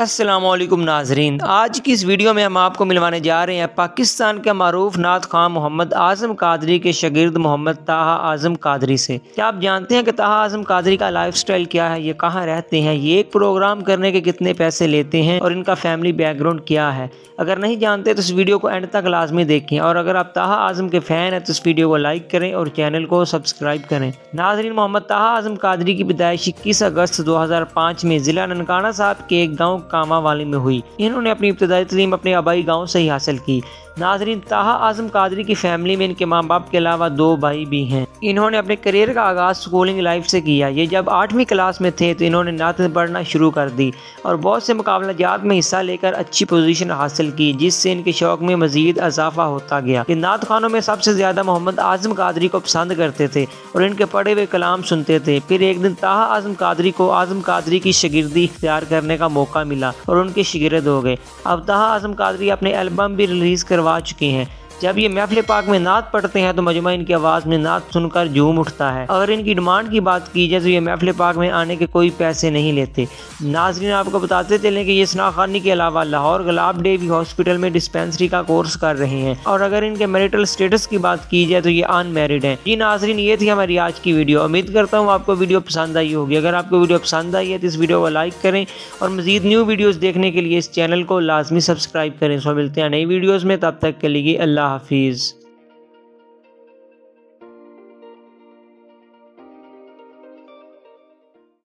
असलम नाजरीन। आज की इस वीडियो में हम आपको मिलवाने जा रहे हैं पाकिस्तान के मरूफ नाथ खान मोहम्मद आज़म कादरी के शगिर्द मोहम्मद ताहा आज़म कादरी से। क्या आप जानते हैं कि ताहा आज़म कादरी का लाइफ स्टाइल क्या है? ये कहाँ रहते हैं? ये एक प्रोग्राम करने के कितने पैसे लेते हैं और इनका फैमिली बैकग्राउंड क्या है? अगर नहीं जानते तो इस वीडियो को एंड तक लाजमी देखें और अगर आप ताहा आज़म के फ़ैन हैं तो इस वीडियो को लाइक करें और चैनल को सब्सक्राइब करें। नाजरीन, मोहम्मद ताहा आज़म कादरी की पैदाइश इक्कीस अगस्त दो हज़ार पाँच में ज़िला ननकाना साहब के एक गाँव कामा वाली में हुई। इन्होंने अपनी इब्तदाई तलीम अपने आबाई गाँव से ही हासिल की। नाजरीन, ताहा आज़म कादरी की फैमिली में इनके माँ बाप के अलावा दो भाई भी हैं। इन्होंने अपने करियर का आगाज़ स्कूलिंग लाइफ से किया। ये जब आठवीं क्लास में थे तो इन्होंने नात पढ़ना शुरू कर दी और बहुत से मुकाबला जात में हिस्सा लेकर अच्छी पोजीशन हासिल की, जिससे इनके शौक में मजीद इजाफा होता गया। ये नात खानों में सबसे ज़्यादा मोहम्मद आज़म कादरी को पसंद करते थे और इनके पढ़े हुए कलाम सुनते थे। फिर एक दिन ताहा आज़म कादरी को आज़म कादरी की शगिर्दी इख्तियार करने का मौका मिला और उनके शिगिरद हो गए। अब तहा आज़म कादरी अपने एल्बम भी रिलीज़ करवा चुके हैं। जब ये महफिल पाक में नात पढ़ते हैं तो मजमा इनकी आवाज़ में नात सुनकर झूम उठता है। अगर इनकी डिमांड की बात की जाए तो ये महफिल पाक में आने के कोई पैसे नहीं लेते। नाजरीन, आपको बताते चलें कि ये सनाखानी के अलावा लाहौर गुलाब डेवी हॉस्पिटल में डिस्पेंसरी का कोर्स कर रहे हैं। और अगर इनके मेरिटल स्टेटस की बात की जाए तो ये अनमेरिड हैं। जी नाजरीन, ये थी हमारी आज की वीडियो। उम्मीद करता हूँ आपको वीडियो पसंद आई होगी। अगर आपको वीडियो पसंद आई है तो इस वीडियो को लाइक करें और मजीद न्यू वीडियोज़ देखने के लिए इस चैनल को लाजमी सब्सक्राइब करें। सो मिलते हैं नई वीडियोज़ में। तब तक के लिए अल्लाह হাফিজ